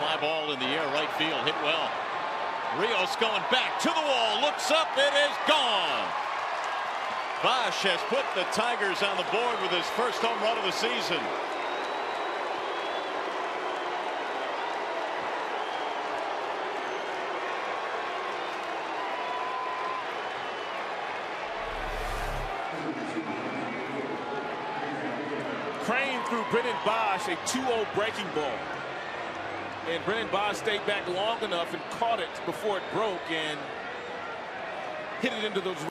fly ball in the air, right field, hit well. Rios going back to the wall, looks up, it is gone. Boesch has put the Tigers on the board with his first home run of the season. Crane threw Brennan Boesch a 2-0 breaking ball. And Brennan Boesch stayed back long enough and caught it before it broke and hit it into those